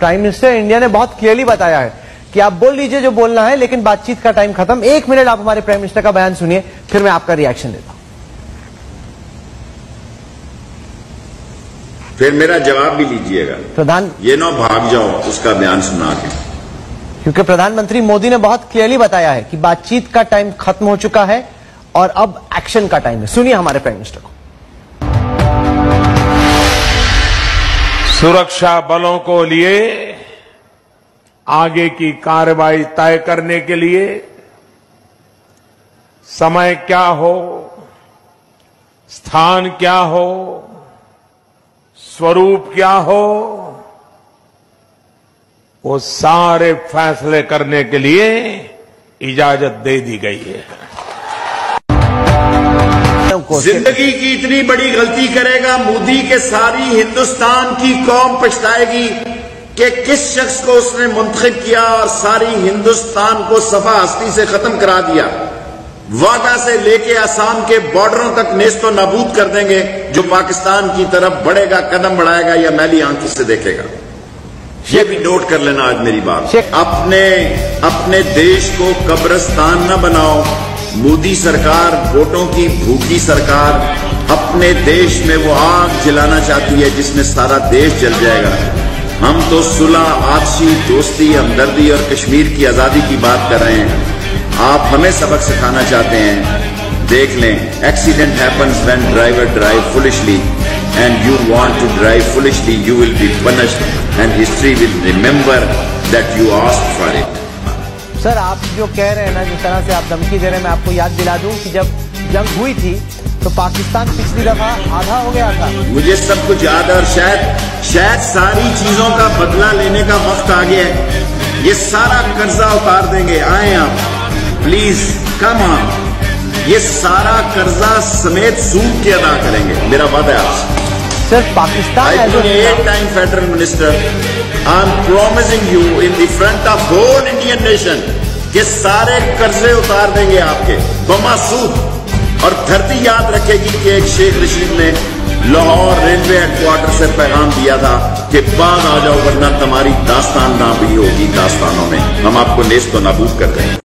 Prime minister India ने बहुत clearly बताया है कि आप बोल लीजिए जो बोलना है लेकिन बातचीत का टाइम खत्म। एक मिनट आप हमारे प्राइम मिनिस्टर का बयान सुनिए फिर मैं आपका रिएक्शन देता हूँ। फिर मेरा जवाब भी लीजिएगा। प्रधान ये ना भाग जाओ उसका बयान सुना के। क्योंकि प्रधानमंत्री मोदी ने बहुत क्लियरली बताया है कि बातचीत का टाइम खत्म हो चुका है और अब एक्शन का टाइम है। सुनिए हमारे प्राइम मिनिस्टर को। सुरक्षा बलों को लिए, आगे की कार्रवाई तय करने के लिए, समय क्या हो, स्थान क्या हो, स्वरूप क्या हो, वो सारे फैसले करने के लिए इजाज़त दे दी गई है। ज़िंदगी की इतनी बड़ी गलती करेगा मोदी के सारी हिंदुस्तान की कौम पछताएगी कि किस शख्स को उसने मुंतखब किया और सारी हिंदुस्तान को सफ़ा हस्ती से खत्म करा दिया। वागा से लेके आसाम के बॉर्डरों तक नेस्तो नाबूद कर देंगे जो पाकिस्तान की तरफ़ बढ़ेगा कदम बढ़ाएगा या मैली आँखों से देखेगा। ये भी नोट कर लेना आज मेरी बात। अपने अपने देश को कब्रस्तान न बनाओ। मोदी सरकार, वोटों की भूखी सरकार, अपने देश में वो आग जलाना चाहती है जिसमें सारा देश जल जाएगा। हम तो सुलह, आपसी दोस्ती, हमदर्दी और कश्मीर की आज़ादी की बात कर रहे हैं। आप हमें सबक सिखाना चाहते हैं। देख लें accident happens when driver drive foolishly and you want to drive foolishly you will be punished and history will remember that you ask for it sir आप जो कह रहे हैं ना जिस तरह से आप धमकी दे रहे हैं मैं आपको याद दिला दूँ कि जब जंग हुई थी तो पाकिस्तान पिछली दफ़ा आधा हो गया था। मुझे सब कुछ याद है और शायद शायद सारी चीज़ों का बदला लेने का वक्त आ गया है। ये सारा कर्जा उतार देंगे। आए आप। प्लीज़ कम ऑन ये सारा कर्जा समेत सूद के अदा करेंगे। मेरा वादा है आपसे। Sir Pakistan I as a- being eight am promising you in the front of whole Indian nation के सारे कर्जे उतार देंगे आपके। बमासूद और धरती याद रखेगी कि एक शेख रशीद ने लाहौर रेलवे हेडक्वार्टर से पैगाम दिया था कि बाद आ जाओ, वरना तुम्हारी दास्तान ना भी होगी दास्तानों में। हम आपको नेस्त नाबूद कर देंगे।